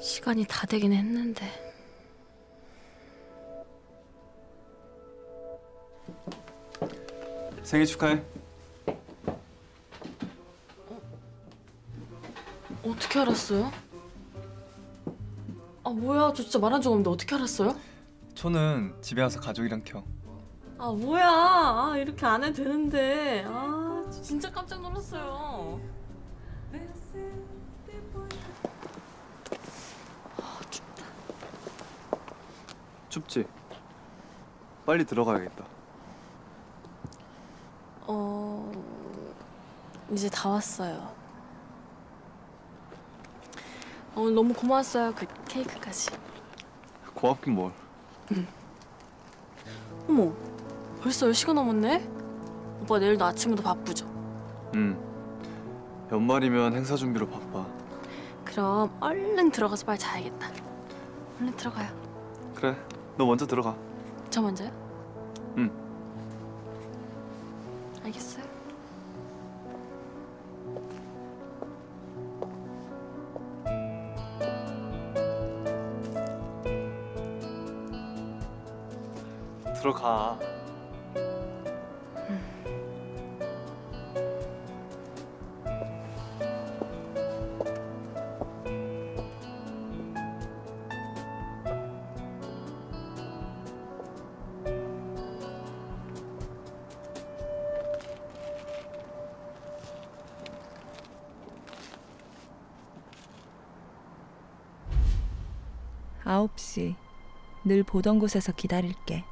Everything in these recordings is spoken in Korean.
시간이 다 되긴 했는데. 생일 축하해. 어떻게 알았어요? 아 뭐야 저 진짜 말한 적 없는데 어떻게 알았어요? 초는 집에 와서 가족이랑 켜. 아 뭐야 아 이렇게 안 해도 되는데 아 진짜 깜짝 놀랐어요 춥지? 빨리 들어가야겠다. 어 이제 다 왔어요 오늘 너무 고마웠어요 그 케이크까지 고맙긴 뭘. 어머 벌써 10시가 넘었네? 오빠 내일도 아침부터 바쁘죠? 응. 연말이면 행사 준비로 바빠. 그럼 얼른 들어가서 빨리 자야겠다 얼른 들어가요 그래. 너 먼저 들어가. 저 먼저요? 응. 알겠어요 들어가. 아홉 시. 늘 보던 곳에서 기다릴게.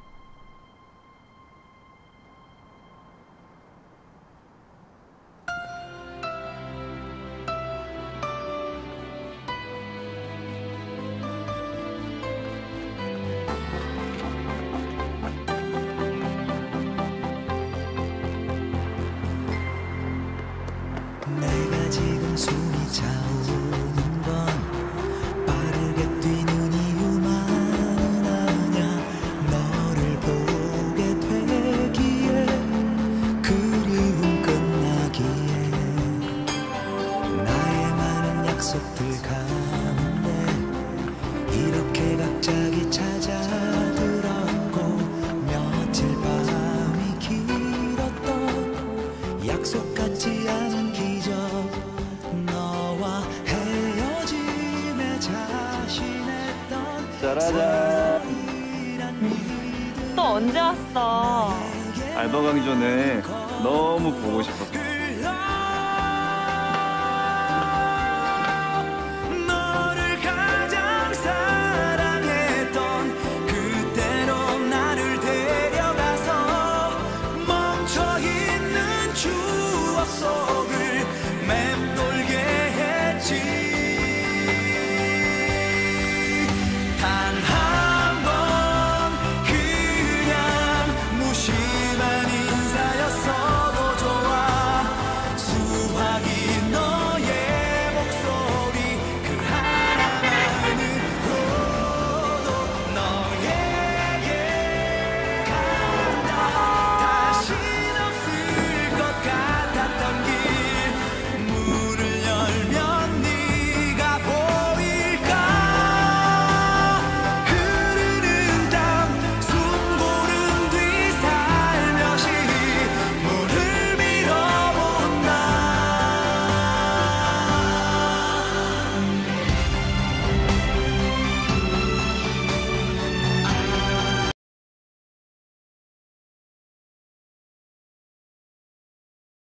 내가 지금 숨이 차오 약속들 가운데 이렇게 갑자기 찾아들었고 며칠 밤이 길었던 약속 같지 않은 기적 너와 헤어짐에 자신했던 짜라잔. 또 언제 왔어? 알바 가기 전에 너무 보고 싶었어.